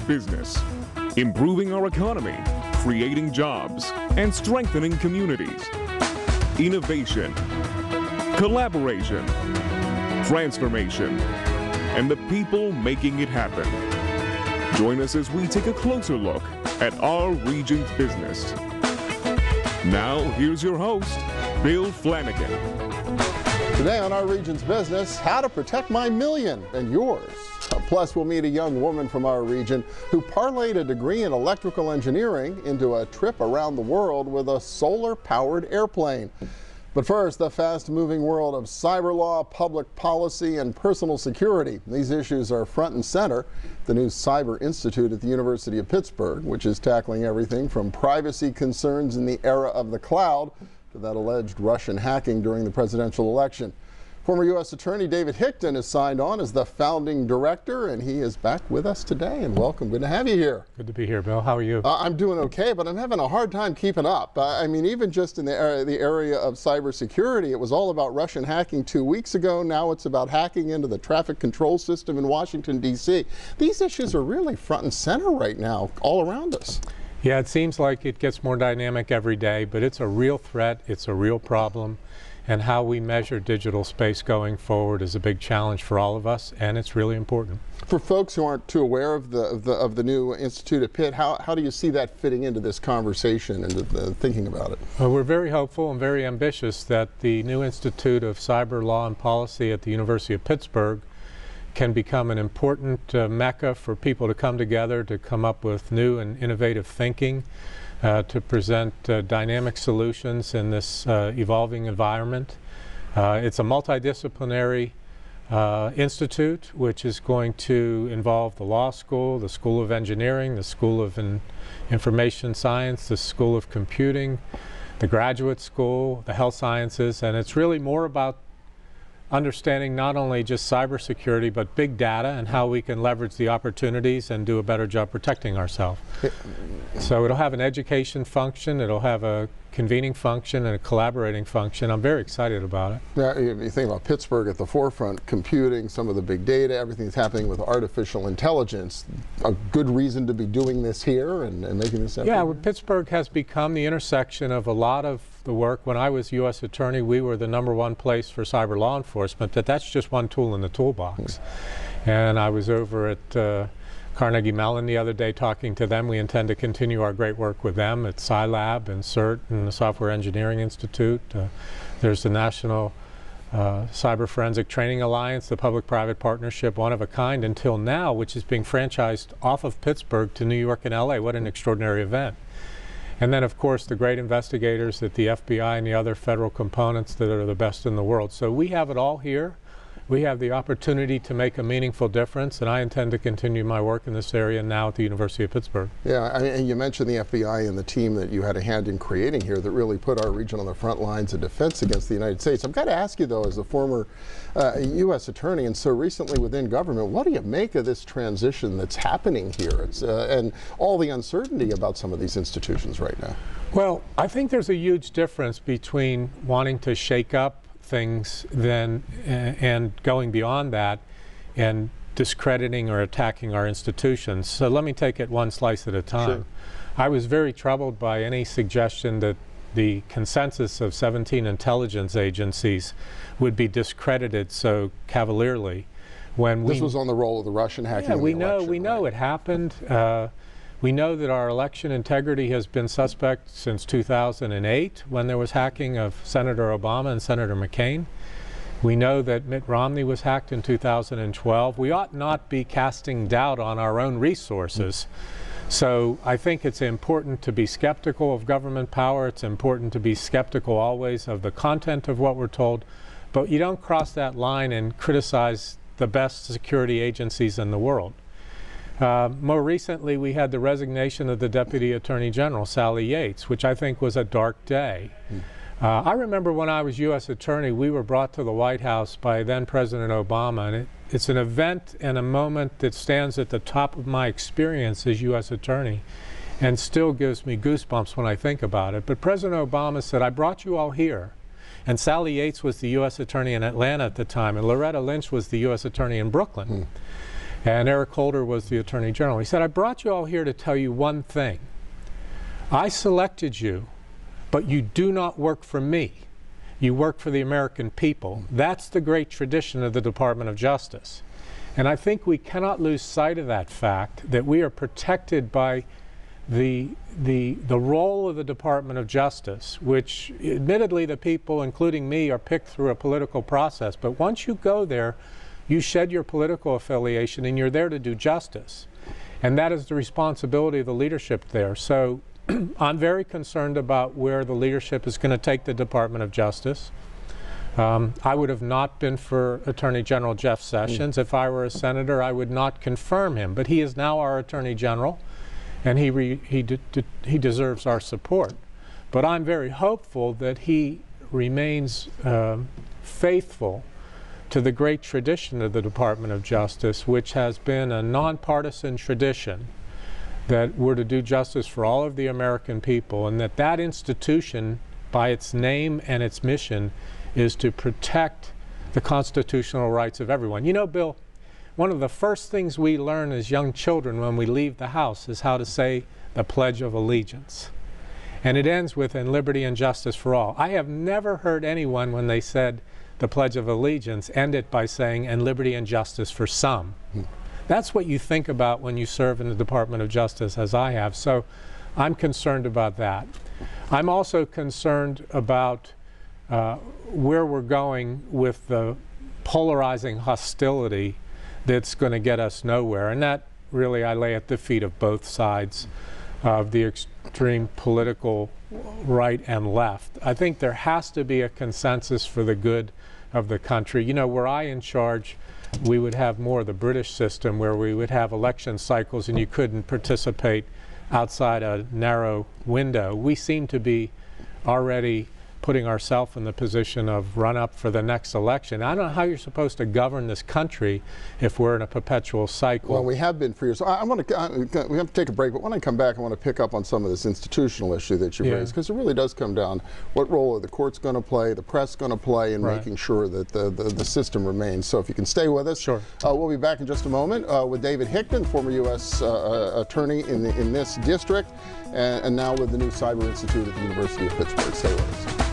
business, improving our economy, creating jobs, and strengthening communities. Innovation, collaboration, transformation, and the people making it happen. Join us as we take a closer look at our region's business. Now, here's your host, Bill Flanagan. Today on our region's business, how to protect my million and yours. Plus, we'll meet a young woman from our region who parlayed a degree in electrical engineering into a trip around the world with a solar-powered airplane. But first, the fast-moving world of cyber law, public policy, and personal security. These issues are front and center. The new Cyber Institute at the University of Pittsburgh, which is tackling everything from privacy concerns in the era of the cloud to that alleged Russian hacking during the presidential election. Former U.S. Attorney David Hickton has signed on as the founding director, and he is back with us today. And welcome. Good to have you here. Good to be here, Bill. How are you? Uh, I'm doing okay, but I'm having a hard time keeping up. Uh, I mean, even just in the, uh, the area of cybersecurity, it was all about Russian hacking two weeks ago. Now it's about hacking into the traffic control system in Washington, D.C. These issues are really front and center right now, all around us. Yeah, it seems like it gets more dynamic every day, but it's a real threat. It's a real problem and how we measure digital space going forward is a big challenge for all of us, and it's really important. For folks who aren't too aware of the of the, of the new Institute at Pitt, how, how do you see that fitting into this conversation and the, thinking about it? Well, we're very hopeful and very ambitious that the new Institute of Cyber Law and Policy at the University of Pittsburgh can become an important uh, mecca for people to come together to come up with new and innovative thinking uh, to present uh, dynamic solutions in this uh, evolving environment. Uh, it's a multidisciplinary uh, institute which is going to involve the law school, the School of Engineering, the School of in Information Science, the School of Computing, the Graduate School, the Health Sciences, and it's really more about understanding not only just cybersecurity, but big data and how we can leverage the opportunities and do a better job protecting ourselves. So it'll have an education function, it'll have a convening function and a collaborating function. I'm very excited about it. Yeah, you think about Pittsburgh at the forefront, computing, some of the big data, everything that's happening with artificial intelligence. A good reason to be doing this here and, and making this happen? Yeah, well, Pittsburgh has become the intersection of a lot of the work. When I was U.S. Attorney, we were the number one place for cyber law enforcement, but that's just one tool in the toolbox. Mm. And I was over at uh, Carnegie Mellon the other day talking to them. We intend to continue our great work with them at CyLab and CERT and the Software Engineering Institute. Uh, there's the National uh, Cyber Forensic Training Alliance, the public-private partnership, one of a kind until now, which is being franchised off of Pittsburgh to New York and LA. What an extraordinary event. And then, of course, the great investigators at the FBI and the other federal components that are the best in the world. So we have it all here we have the opportunity to make a meaningful difference, and I intend to continue my work in this area now at the University of Pittsburgh. Yeah, I and you mentioned the FBI and the team that you had a hand in creating here that really put our region on the front lines of defense against the United States. I've got to ask you, though, as a former uh, U.S. attorney and so recently within government, what do you make of this transition that's happening here uh, and all the uncertainty about some of these institutions right now? Well, I think there's a huge difference between wanting to shake up things then and going beyond that and discrediting or attacking our institutions. So let me take it one slice at a time. Sure. I was very troubled by any suggestion that the consensus of 17 intelligence agencies would be discredited so cavalierly when this was on the role of the Russian hacking. Yeah, we know election, we right? know it happened. Uh, we know that our election integrity has been suspect since 2008 when there was hacking of Senator Obama and Senator McCain. We know that Mitt Romney was hacked in 2012. We ought not be casting doubt on our own resources. So I think it's important to be skeptical of government power. It's important to be skeptical always of the content of what we're told. But you don't cross that line and criticize the best security agencies in the world. Uh, more recently, we had the resignation of the Deputy Attorney General, Sally Yates, which I think was a dark day. Mm. Uh, I remember when I was U.S. Attorney, we were brought to the White House by then President Obama, and it, it's an event and a moment that stands at the top of my experience as U.S. Attorney and still gives me goosebumps when I think about it. But President Obama said, I brought you all here. And Sally Yates was the U.S. Attorney in Atlanta at the time, and Loretta Lynch was the U.S. Attorney in Brooklyn. Mm. And Eric Holder was the Attorney General. He said, I brought you all here to tell you one thing. I selected you, but you do not work for me. You work for the American people. That's the great tradition of the Department of Justice. And I think we cannot lose sight of that fact that we are protected by the, the, the role of the Department of Justice, which admittedly the people, including me, are picked through a political process. But once you go there, you shed your political affiliation and you're there to do justice. And that is the responsibility of the leadership there. So I'm very concerned about where the leadership is going to take the Department of Justice. Um, I would have not been for Attorney General Jeff Sessions. Mm. If I were a senator, I would not confirm him. But he is now our Attorney General, and he, re, he, de, de, he deserves our support. But I'm very hopeful that he remains uh, faithful to the great tradition of the Department of Justice, which has been a nonpartisan tradition that we're to do justice for all of the American people, and that that institution, by its name and its mission, is to protect the constitutional rights of everyone. You know, Bill, one of the first things we learn as young children when we leave the house is how to say the Pledge of Allegiance. And it ends with, in liberty and justice for all. I have never heard anyone, when they said the Pledge of Allegiance, end it by saying, and liberty and justice for some. Hmm. That's what you think about when you serve in the Department of Justice, as I have. So I'm concerned about that. I'm also concerned about uh, where we're going with the polarizing hostility that's going to get us nowhere. And that really I lay at the feet of both sides of the extreme political right and left. I think there has to be a consensus for the good of the country. You know, were I in charge, we would have more of the British system where we would have election cycles and you couldn't participate outside a narrow window. We seem to be already putting ourselves in the position of run up for the next election. I don't know how you're supposed to govern this country if we're in a perpetual cycle. Well, we have been for years. I, I want to, I, we have to take a break, but when I come back, I want to pick up on some of this institutional issue that you yeah. raised, because it really does come down what role are the courts going to play, the press going to play in right. making sure that the, the, the, system remains. So if you can stay with us, sure. Uh, we'll be back in just a moment uh, with David Hickton, former U.S. Uh, uh, attorney in, the, in this district, and, and now with the new Cyber Institute at the University of Pittsburgh. Stay with us.